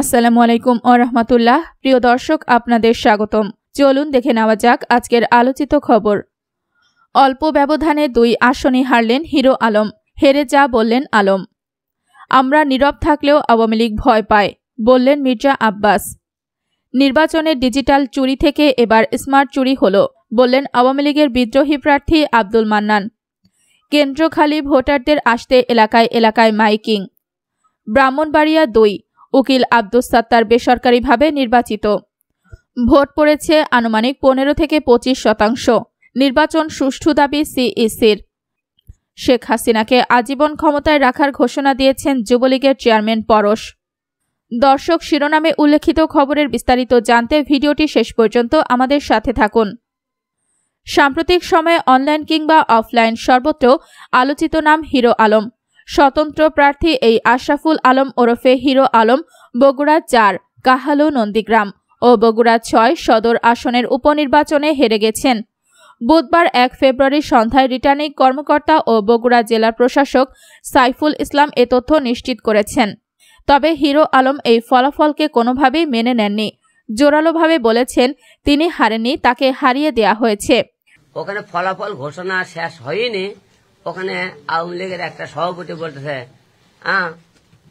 আসসালামু আলাইকুম ও রহমতুল্লাহ। প্রিয় দর্শক, আপনাদের স্বাগতম। চলুন দেখে নেওয়া যাক আজকের আলোচিত খবর। অল্প ব্যবধানে দুই আসনে হারলেন হিরো আলম। হেরে যা বললেন আলম। আমরা নীরব থাকলেও আওয়ামী লীগ ভয় পায়, বললেন মির্জা আব্বাস। নির্বাচনের ডিজিটাল চুরি থেকে এবার স্মার্ট চুরি হল, বললেন আওয়ামী লীগের বিদ্রোহী প্রার্থী আব্দুল মান্নান। কেন্দ্রখালী ভোটারদের আসতে এলাকায় এলাকায় মাইকিং। ব্রাহ্মণবাড়িয়া দুই উকিল আব্দুস সাত্তার বেসরকারিভাবে নির্বাচিত। ভোট পড়েছে আনুমানিক পনেরো থেকে পঁচিশ শতাংশ। নির্বাচন সুষ্ঠু দাবি সিইসির। শেখ হাসিনাকে আজীবন ক্ষমতায় রাখার ঘোষণা দিয়েছেন যুবলীগের চেয়ারম্যান পরশ। দর্শক শিরোনামে উল্লেখিত খবরের বিস্তারিত জানতে ভিডিওটি শেষ পর্যন্ত আমাদের সাথে থাকুন। সাম্প্রতিক সময়ে অনলাইন কিংবা অফলাইন সর্বত্র আলোচিত নাম হিরো আলম। স্বতন্ত্র প্রার্থী এই আশরাফুল আলম ওরফে হিরো আলম, বগুড়া চার, কাহালু, নন্দীগ্রাম ও বগুড়া ছয় সদর আসনের উপনির্বাচনে হেরে গেছেন। বুধবার এক ফেব্রুয়ারি সন্ধ্যায় রিটার্নিং কর্মকর্তা ও বগুড়া জেলার প্রশাসক সাইফুল ইসলাম এ তথ্য নিশ্চিত করেছেন। তবে হিরো আলম এই ফলাফলকে কোনোভাবেই মেনে নেননি। জোরালোভাবে বলেছেন, তিনি হারেননি, তাকে হারিয়ে দেয়া হয়েছে। ওখানে ফলাফল ঘোষণা শেষ হয়নি। ওখানে আওয়ামী লীগের একটা সভাপতি বলতেছে হ্যাঁ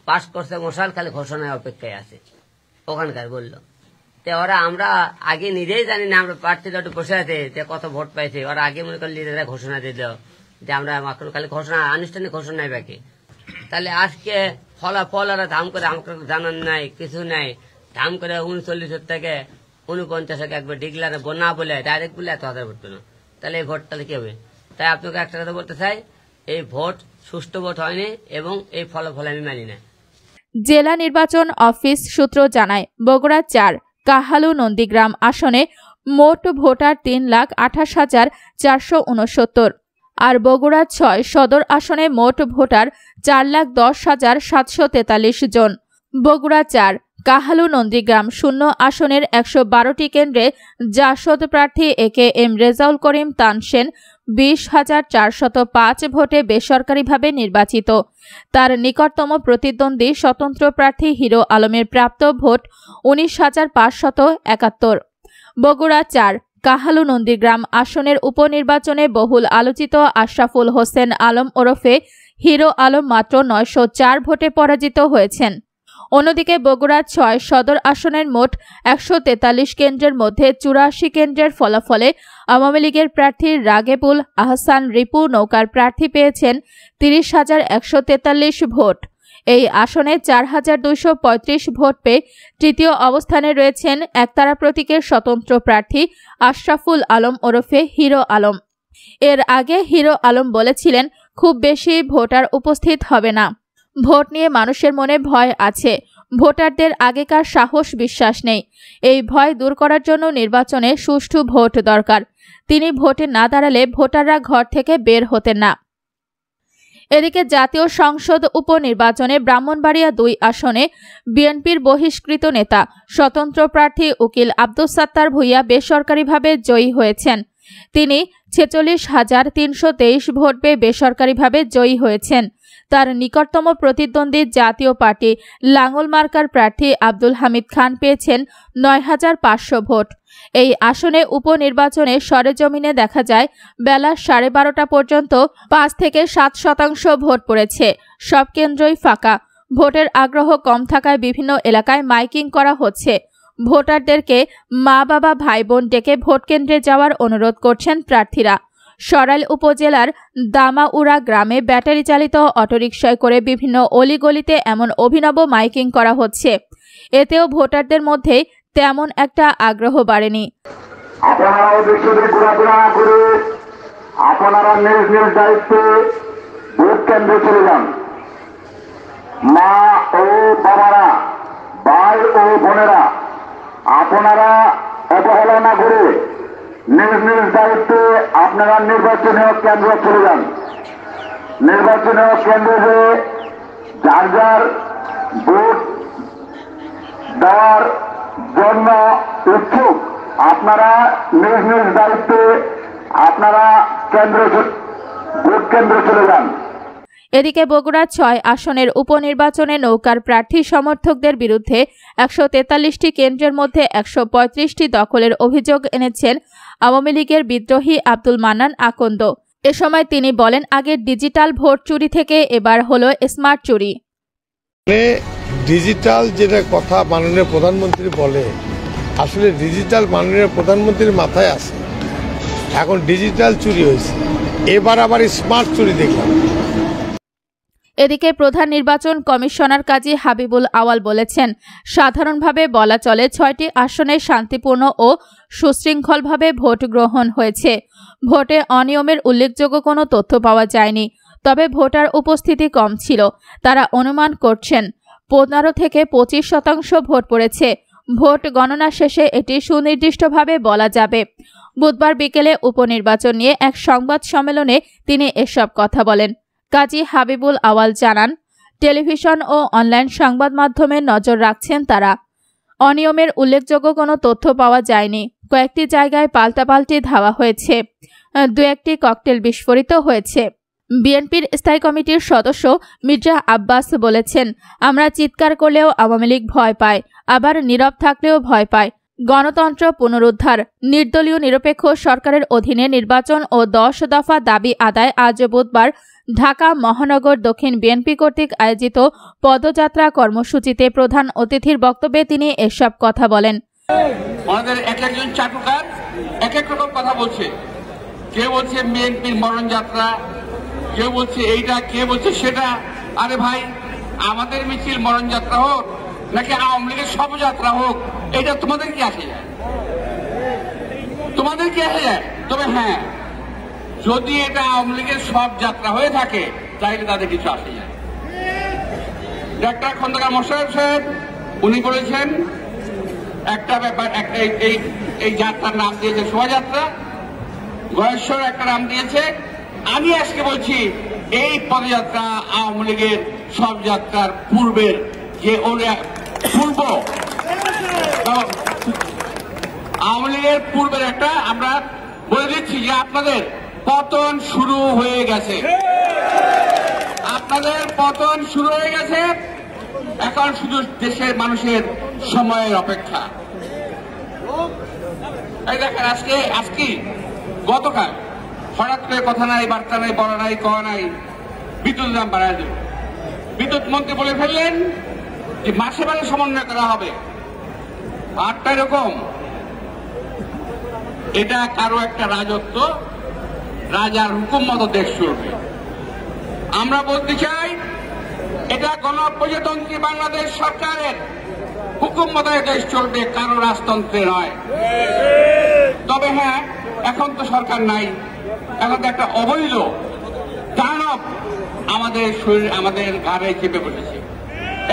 পাশ করছে মশাল, খালি ঘোষণায় অপেক্ষায় আছে। ওখানকার বলল। তে ওরা আমরা আগে নিজেই জানি না, আমরা প্রার্থীরা একটু বসে আছে, যে কত ভোট পাইছে। ওরা আগে মনে করেন লিডাররা ঘোষণা দাও, যে আমরা এখন খালি ঘোষণা, আনুষ্ঠানিক ঘোষণায় বাকি। তাহলে আজকে ফলাফল ওরা দাম করে, আমাকে জানান নাই, কিছু নাই। দাম করে উনচল্লিশের থেকে উনপঞ্চাশ একবার ডিগলারে বন্যা বলে ডাইরেক্ট বলে এত হাজার ভোট পেল। তাহলে এই ভোট তাহলে কি হবে? তাই আপনাকে একটা কথা বলতে চাই, এই ভোট, সুষ্ঠু ভোট হয়নি এবং এই ফলাফল আমি মানি না। জেলা নির্বাচন অফিস সূত্র জানায়, বগুড়া চার, কাহালু নন্দীগ্রাম আসনে মোট ভোটার তিন লাখ আঠাশ হাজার চারশো উনসত্তর। আর বগুড়া ছয় সদর আসনে মোট ভোটার চার লাখ দশ হাজার সাতশো তেতাল্লিশ জন। বগুড়া চার কাহালু নন্দীগ্রাম শূন্য আসনের একশো বারোটি কেন্দ্রে জাসদ প্রার্থী A K M Rezaul Karim Tansen বিশ হাজার চারশত পাঁচ ভোটে বেসরকারিভাবে নির্বাচিত। তার নিকটতম প্রতিদ্বন্দ্বী স্বতন্ত্র প্রার্থী হিরো আলমের প্রাপ্ত ভোট উনিশ হাজার পাঁচশত একাত্তর। বগুড়া চার, কাহালু নন্দীগ্রাম আসনের উপনির্বাচনে বহুল আলোচিত আশরাফুল হোসেন আলম ওরফে হিরো আলম মাত্র নয়শো চার ভোটে পরাজিত হয়েছেন। অন্যদিকে বগুড়া ছয় সদর আসনের মোট একশো তেতাল্লিশ কেন্দ্রের মধ্যে চুরাশি কেন্দ্রের ফলাফলে আওয়ামী লীগের প্রার্থী রাগেবুল আহসান রিপু নৌকার প্রার্থী পেয়েছেন তিরিশ হাজার একশো তেতাল্লিশ ভোট। এই আসনে চার হাজার দুইশো পঁয়ত্রিশ ভোট পেয়ে তৃতীয় অবস্থানে রয়েছেন একতারা প্রতীকের স্বতন্ত্র প্রার্থী আশরাফুল আলম ওরফে হিরো আলম। এর আগে হিরো আলম বলেছিলেন, খুব বেশি ভোটার উপস্থিত হবে না। ভোট নিয়ে মানুষের মনে ভয় আছে। ভোটারদের আগেকার সাহস বিশ্বাস নেই। এই ভয় দূর করার জন্য নির্বাচনে সুষ্ঠু ভোট দরকার। তিনি ভোটে না দাঁড়ালে ভোটাররা ঘর থেকে বের হতেন না। এদিকে জাতীয় সংসদ উপনির্বাচনে ব্রাহ্মণবাড়িয়া দুই আসনে বিএনপির বহিষ্কৃত নেতা, স্বতন্ত্র প্রার্থী উকিল আব্দুস সাত্তার ভুইয়া বেসরকারিভাবে জয়ী হয়েছেন। তিনি ছেচল্লিশ হাজার তিনশো তেইশ ভোট পেয়ে বেসরকারিভাবে জয়ী হয়েছেন। তার নিকটতম প্রতিদ্বন্দ্বী জাতীয় পার্টি লাঙ্গল মার্কার প্রার্থী আব্দুল হামিদ খান পেয়েছেন নয় হাজার পাঁচশো ভোট। এই আসনে উপনির্বাচনে সরেজমিনে দেখা যায়, বেলা সাড়ে বারোটা পর্যন্ত পাঁচ থেকে সাত শতাংশ ভোট পড়েছে। সব কেন্দ্রই ফাঁকা। ভোটের আগ্রহ কম থাকায় বিভিন্ন এলাকায় মাইকিং করা হচ্ছে। ভোটারদেরকে মা বাবা ভাই বোন ডেকে ভোট কেন্দ্রে যাওয়ার অনুরোধ করছেন প্রার্থীরা। সরাইল উপজেলার দামাউড়া গ্রামে ব্যাটারি চালিত অটোরিকশায় করে বিভিন্ন অলিগলিতে এমন অভিনব মাইকিং করা হচ্ছে। এতেও ভোটারদের মধ্যে তেমন একটা আগ্রহ বাড়েনি। মা ও বাবারা, ভাই ও বোনেরা, আপনারা অবহেলা না করে নিজ নিজ দায়িত্বে আপনারা নির্বাচনীয় কেন্দ্র চলে যান। নির্বাচনীয় কেন্দ্রে যার যার ভোট দেওয়ার জন্য ইচ্ছুক আপনারা নিজ নিজ দায়িত্বে আপনারা কেন্দ্র ভোট কেন্দ্রে চলে যান। এদিকে বগুড়া ছয় আসনের উপনির্বাচনে নৌকার প্রার্থী সমর্থকদের বিরুদ্ধে একশো তেতাল্লিশটি কেন্দ্রের মধ্যে একশো পঁয়ত্রিশটি দখলের অভিযোগ এনেছেন আওয়ামী লীগের বিদ্রোহী আব্দুল মান্নান আকন্দ। এ সময় তিনি বলেন আগের ডিজিটাল ভোট চুরি থেকে এবার হলো স্মার্ট চুরি। ডিজিটাল যেটা কথা মাননীয় প্রধানমন্ত্রী বলে, আসলে ডিজিটাল মাননীয় প্রধানমন্ত্রীর মাথায় আছে। এখন ডিজিটাল চুরি হয়েছে। এবার আবার স্মার্ট চুরি দেখলাম। এদিকে প্রধান নির্বাচন কমিশনার কাজী হাবিবুল আওয়াল বলেছেন, সাধারণভাবে বলা চলে ছয়টি আসনে শান্তিপূর্ণ ও সুশৃঙ্খলভাবে ভোট গ্রহণ হয়েছে। ভোটে অনিয়মের উল্লেখযোগ্য কোনো তথ্য পাওয়া যায়নি, তবে ভোটার উপস্থিতি কম ছিল। তারা অনুমান করছেন, পনেরো থেকে পঁচিশ শতাংশ ভোট পড়েছে। ভোট গণনা শেষে এটি সুনির্দিষ্টভাবে বলা যাবে। বুধবার বিকেলে উপনির্বাচন নিয়ে এক সংবাদ সম্মেলনে তিনি এসব কথা বলেন। কাজী হাবিবুল আওয়াল জানান, টেলিভিশন ও অনলাইন সংবাদ মাধ্যমে নজর রাখছেন তারা। অনিয়মের উল্লেখযোগ্য কোনো তথ্য পাওয়া যায়নি। কয়েকটি জায়গায় পাল্টাপাল্টি ধাওয়া হয়েছে। দু একটি ককটেল বিস্ফোরিত হয়েছে। বিএনপির স্থায়ী কমিটির সদস্য মির্জা আব্বাস বলেছেন, আমরা চিৎকার করলেও আওয়ামী লীগ ভয় পায়, আবার নীরব থাকলেও ভয় পায়। গণতন্ত্র পুনরুদ্ধার, নির্দলীয় নিরপেক্ষ সরকারের অধীনে নির্বাচন ও দশ দফা দাবি আদায় আজ বুধবার ঢাকা মহানগর দক্ষিণ বিএনপি কর্তৃক আয়োজিত পদযাত্রা কর্মসূচিতে প্রধান অতিথির বক্তব্যে তিনি এসব কথা বলেন। আমাদের এক একজন চাটুকার এক এক রকম কথা বলছে। কেউ বলছে বিএনপির মরণ যাত্রা কেউ বলছে এইটা, কে বলছে সেটা। আরে ভাই, আমাদের মিছিল মরণ যাত্রা হোক, নাকি আওয়ামী লীগের শবযাত্রা হোক, এটা তোমাদের কি আসে যায়? তোমাদের কি আসে যায়? তবে হ্যাঁ যদি এটা আওয়ামী লীগের সব যাত্রা হয়ে থাকে, তাহলে তাদের কিছু আসে যায় ডাক্তার খন্দকার মোশারফ সাহেব, উনি বলেছেন একটা ব্যাপার একটা এই- এই যাত্রার নাম দিয়েছে শোভাযাত্রা। গয়েশ্বর একটা নাম দিয়েছে। আমি আজকে বলছি, এই পদযাত্রা আওয়ামী লীগের সব যাত্রার পূর্বের যে পূর্ব। আওয়ামী লীগের পূর্বের একটা আমরা বলে দিচ্ছি যে আপনাদের পতন শুরু হয়ে গেছে। আপনাদের পতন শুরু হয়ে গেছে। এখন শুধু দেশের মানুষের সময়ের অপেক্ষা। এই দেখেন, আজকে আজকে গতকাল হঠাৎ করে কথা নাই, বার্তা নাই, বলা নাই, কওয়া নাই, বিদ্যুৎ দাম বাড়ায় দেব বিদ্যুৎ মন্ত্রী বলে ফেললেন যে মাসে মাসে সমন্বয় করা হবে। আটটা এরকম। এটা কারও একটা রাজত্ব রাজার হুকুম মতো দেশ চলবে আমরা বলতে চাই, এটা গণপ্রজাতন্ত্রী বাংলাদেশ সরকারের হুকুম মতায় দেশ চলবে, কারও রাজতন্ত্রে নয়। তবে হ্যাঁ এখন তো সরকার নাই। এখন তো একটা অবৈধ দানব আমাদের শরীর, আমাদের ঘাড়ে চেপে বসেছে।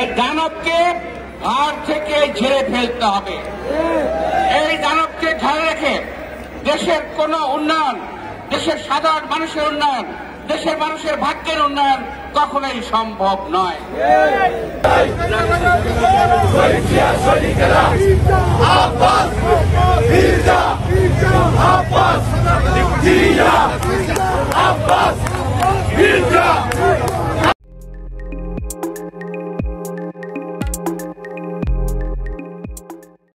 এই দানবকে ঘাড় থেকে ঝেড়ে ফেলতে হবে। এই দানবকে ঘাড়ে রেখে দেশের কোন উন্নয়ন দেশের সাধারণ মানুষের উন্নয়ন দেশের মানুষের ভাগ্যের উন্নয়ন কখনোই সম্ভব নয়!